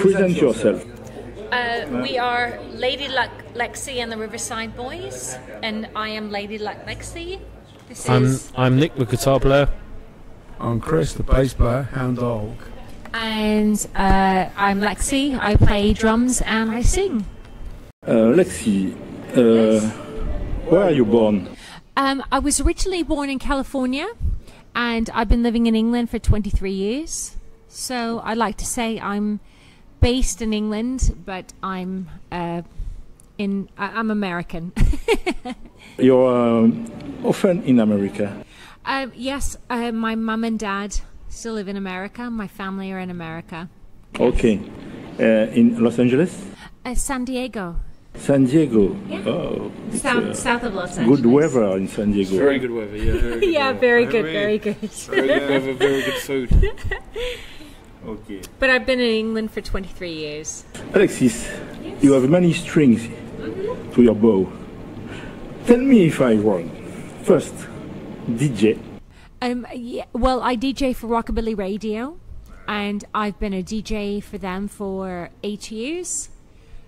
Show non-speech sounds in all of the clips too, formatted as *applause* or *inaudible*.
Present yourself. Uh, we are Lady Luck Lexy and the Riverside Boys, and I am Lady Luck Lexy. This I'm is I'm Nick, the guitar player. I'm Chris, the bass player, hound dog. and uh, I'm Lexy. I play drums and I sing. Uh, let's. Uh, where are you born? Um, I was originally born in California, and I've been living in England for 23 years. So I'd like to say I'm based in England, but I'm uh, in I- I'm American. *laughs* You're um, often in America. um, yes, uh, my mum and dad still live in America. My family are in America. Okay. Uh, in Los Angeles? Uh, San Diego, San Diego. Oh, south uh, south of Los Angeles. good weather in San Diego. Very good weather, yeah. Very *laughs* good Yeah, weather. very good, very good. Very good weather, very good food. *laughs* Okay. But I've been in England for 23 years. Alexis, you have many strings to your bow. Tell me if I'm wrong. First, DJ. Um, yeah, well, I DJ for Rockabilly Radio, and I've been a DJ for them for eight years.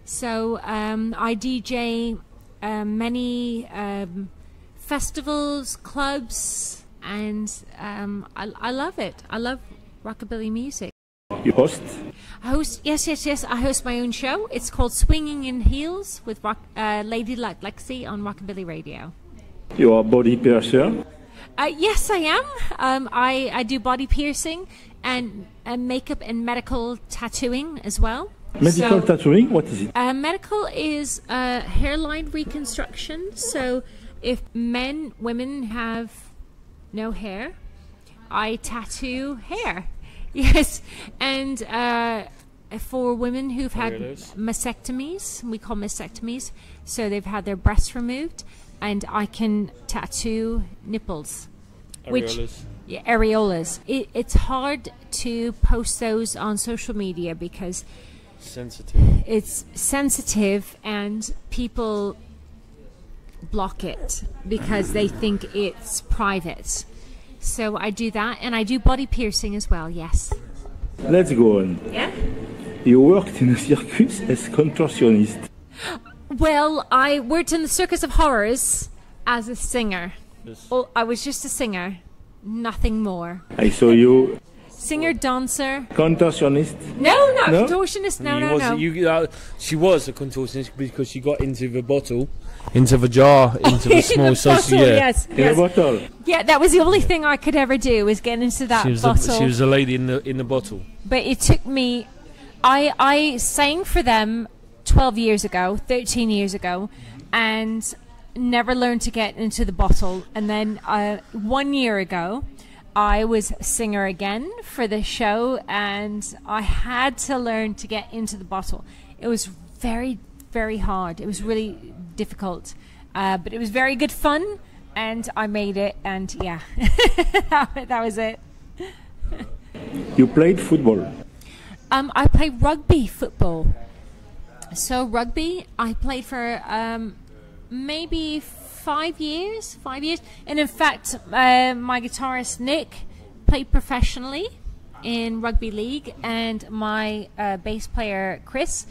So um, I DJ um, many um, festivals, clubs, and um, I, I love it. I love rockabilly music. You host. I host, yes, yes, yes. I host my own show. It's called Swinging in Heels with rock, uh, Lady Luck Lexy on Rockabilly Radio. You are body piercer. Uh, yes, I am. Um, I, I do body piercing and uh, makeup and medical tattooing as well. Medical So- tattooing. What is it? Uh, medical is uh, hairline reconstruction. So if men, women have no hair, I tattoo hair. Yes, and uh, for women who've had mastectomies, we call mastectomies, so they've had their breasts removed, and I can tattoo nipples. Which- Areolas. Yeah, areolas. It, it's hard to post those on social media because Sensitive. it's sensitive and people block it because they think it's private. So I do that and I do body piercing as well, yes. Let's go on. Yeah? You worked in a circus as contortionist. Well, I worked in the Circus of Horrors as a singer. Yes. Well, I was just a singer, nothing more. I saw you Singer, dancer. contortionist. No, not No? contortionist. No, you no, was, no. You, uh, she was a contortionist because she got into the bottle, into the jar, into the *laughs* small the sauce. bottle, Yeah. yes, In yes. a bottle. Yeah, that was the only thing I could ever do was get into that She was, bottle. a, she was a lady in the in the bottle. but it took me I I sang for them 12 years ago 13 years ago and never learned to get into the bottle and then uh, one year ago I was a singer again for the show and I had to learn to get into the bottle it was very very hard it was really difficult uh, but it was very good fun and I made it and yeah *laughs* that was it You played football. Um, I play rugby football. So rugby, I played for um, maybe five years, five years, and in fact, uh, my guitarist Nick played professionally in rugby league, and my uh, bass player Chris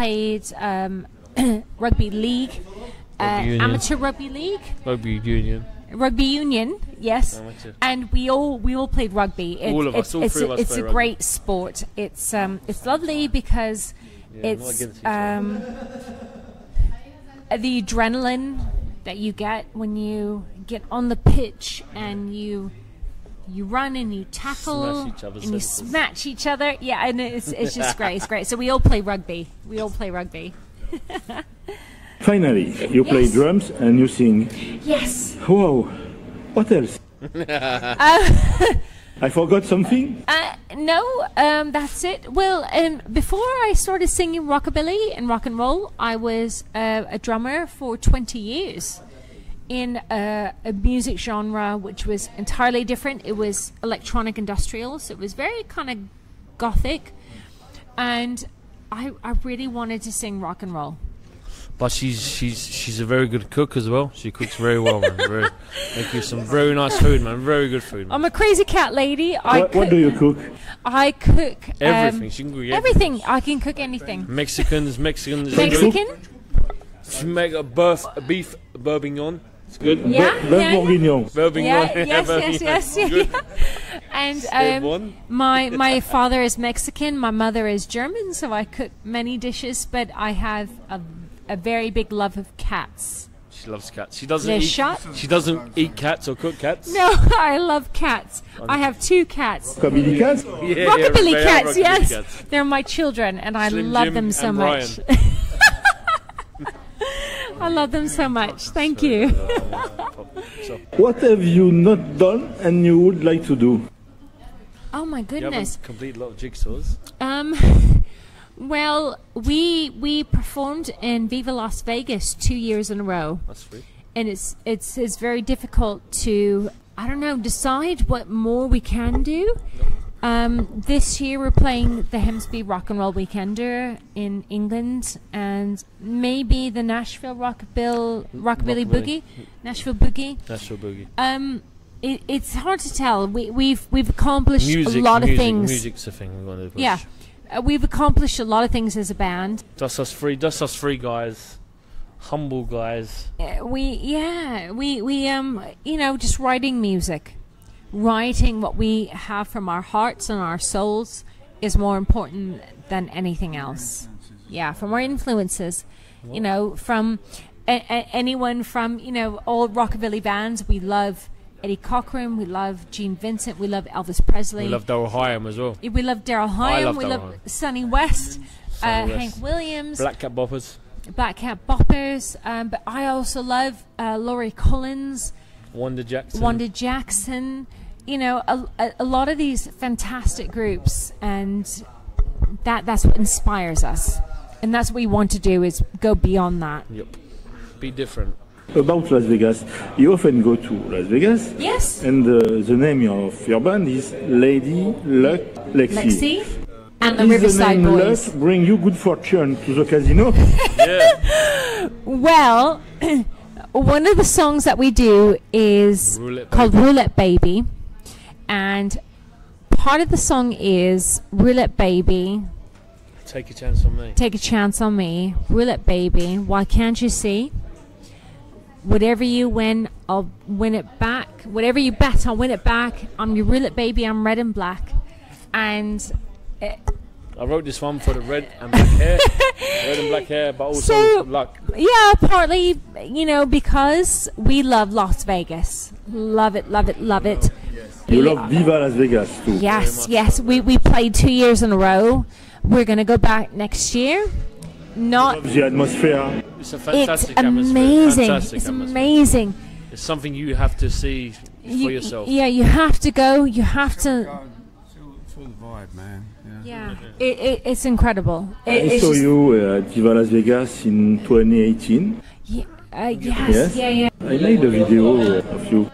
played um, *clears throat* rugby league, uh, Rugby amateur rugby league, Rugby union. rugby union, yes, Amateur. and we all we all played rugby. It- All of it's, us, all it's three a, of us It's a rugby. great sport. It's um it's lovely because Yeah, it's against each other. um the adrenaline that you get when you get on the pitch and you you run and you tackle Smash each other's and you senses. smash each other. Yeah, and it's it's just great. It's great. So we all play rugby. We all play rugby. *laughs* Finally, you play drums and you sing. Yes. Wow. What else? *laughs* I forgot something. Uh, no, um, that's it. Well, um, before I started singing rockabilly and rock and roll, I was uh, a drummer for 20 years in a, a music genre which was entirely different. It was electronic industrial, so it was very kind of gothic. And I, I really wanted to sing rock and roll. But she's she's she's a very good cook as well. She cooks very well, man. *laughs* Very, make you some very nice food, man. Very good food. Man. I'm a crazy cat lady. I What, what do you cook? I cook um, everything. she can cook everything. I can cook anything. Mexicans, Mexicans. Mexican? She make a beef, a beef bourguignon. It's good. Yeah, Beurre yeah, bourguignon. Bourguignon. yeah, yes, bourguignon. yes, yes, Good. And um, my *laughs* my father is Mexican, my mother is German, so I cook many dishes. But I have a, a very big love of cats. She loves cats. She doesn't They're eat. shot. She doesn't eat cats or cook cats. No, *laughs* I love cats. I have two cats. Rockabilly cats? Yeah, yeah, Rockabilly they are cats, rockabilly yes. cats. They're my children, and I Slim love Jim them so and much. *laughs* I love them so much. Thank you. *laughs* What have you not done and you would like to do? Oh my goodness. haven't completed a lot of jigsaws. Um, *laughs* well, we we performed in Viva Las Vegas two years in a row, That's sweet. and it's it's it's very difficult to I don't know decide what more we can do. Um, this year we're playing the Hemsby Rock and Roll Weekender in England, and maybe the Nashville Rockabill Rockabilly Rockabilly. Boogie, Nashville Boogie. Nashville boogie. Um, it, it's hard to tell. We, we've we've accomplished Music, a lot music, of things. Music's a thing we want to push. Yeah, uh, we've accomplished a lot of things as a band. Just us three. Just us three guys. Humble guys. Uh, we yeah we we um you know just writing music, writing what we have from our hearts and our souls is more important than anything else. Yeah, from our influences, you know, from a- a- anyone from you know old rockabilly bands. We love Eddie Cochran. We love Gene Vincent. We love Elvis Presley. We love Darrel Higham as well. We love Darrel Higham. love we love Higham. Sonny West, Sonny uh, West. Hank Williams, Black Cat Boppers. Black Cat Boppers. Um, but I also love uh, Lorrie Collins, Wanda Jackson. Wanda Jackson. You know, a, a, a lot of these fantastic groups, and that that's what inspires us, and that's what we want to do is go beyond that. Yep. Be different. About Las Vegas, you often go to Las Vegas, Yes, and uh, the name of your band is Lady Luck Lexy. Lexy and the Is Riverside the name Boys. Luck bring you good fortune to the casino? *laughs* Yeah. *laughs* Well, *clears throat* one of the songs that we do is Roulette called Baby. Roulette Baby, and part of the song is Roulette Baby, Take a chance on me. take a chance on me, Roulette Baby. Why can't you see? Whatever you win, I'll win it back. Whatever you bet, I'll win it back. I'm your roulette baby. I'm red and black, and I wrote this one for the red and black hair. *laughs* red and black hair, but also So- luck. Yeah, partly, you know, because we love Las Vegas. Love it, love it, love it. You We- love Viva Las Vegas too. Yes, yes. We, we played two years in a row. We're going to go back next year. Not. The atmosphere. It's a It's fantastic atmosphere. amazing. Fantastic It's atmosphere. amazing. It's something you have to see for You- yourself. Yeah, you have to go. You have to. Feel, feel the vibe, man. Yeah. Yeah, it, it, it's incredible. It, I it's saw you uh, at Viva Las Vegas in 2018. Ye- uh, yes, Yes? yeah, yeah. I made a video of you.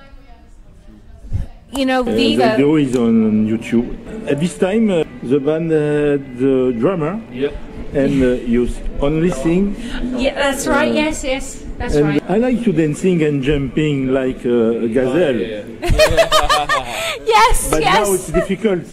You know, Uh, the video is on YouTube. At this time, uh, the band had the drummer, Yep. and uh, you only sing. Yeah, that's right. Yes, yes, that's And right. I like to dancing and jumping like uh, a gazelle. *laughs* Yes, But yes. now it's difficult.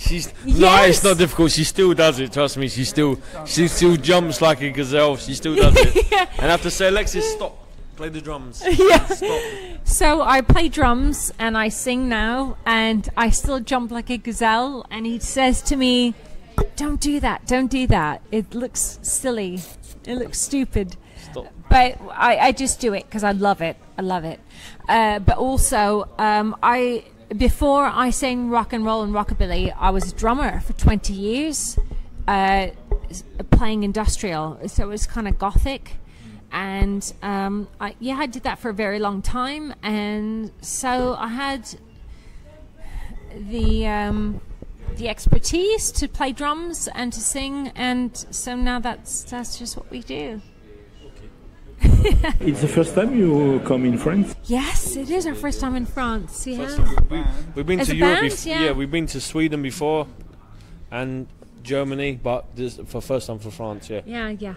She's no, it's not difficult. She still does it. Trust me. She still she still jumps like a gazelle. She still does it. *laughs* And I have to say, Alexis, stop. Play the drums. *laughs* yeah. Stop. So I play drums and I sing now, and I still jump like a gazelle. And he says to me, "Don't do that. Don't do that. It looks silly. It looks stupid." Stop. But I, I just do it because I love it. I love it. Uh, but also, um, I before I sang rock and roll and rockabilly, I was a drummer for 20 years, uh, playing industrial. So it was kind of gothic. And um, I, yeah, I did that for a very long time, and so I had the um, the expertise to play drums and to sing, and so now that's that's just what we do. *laughs* It's the first time you come in France. Yes, it is our first time in France. Yeah. First time. We, we've been As to Europe. band, bef- yeah. we've been to Sweden before, and Germany, but this for first time for France. Yeah. Yeah, yeah.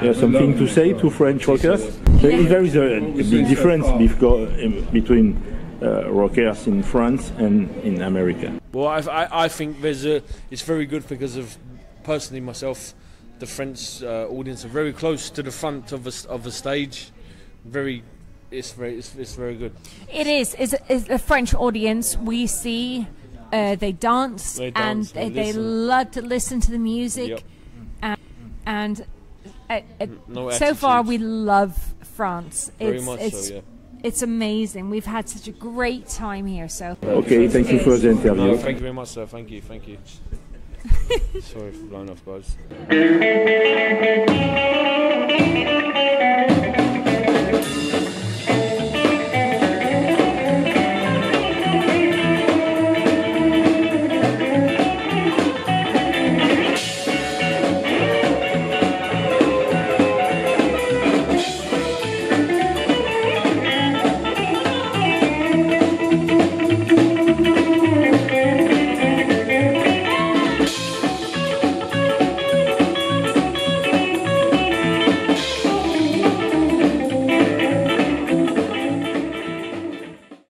You have something to say to French rockers? There there is a, a big difference between uh, rockers in France and in America. Well, I, I, I think there's a. It's very good because of personally myself. The French uh, audience are very close to the front of the of the stage. Very, it's very it's, it's very good. It is. Is is a French audience. We see. Uh, they dance, They and dance, they, they they love to listen to the music. Yep. And, and uh, uh, No so far, we love France. Very it's, much it's, so, yeah. It's amazing. We've had such a great time here. So Okay, thank you for the interview. No, thank you very much, sir. Thank you, thank you. Sorry for blowing off, guys.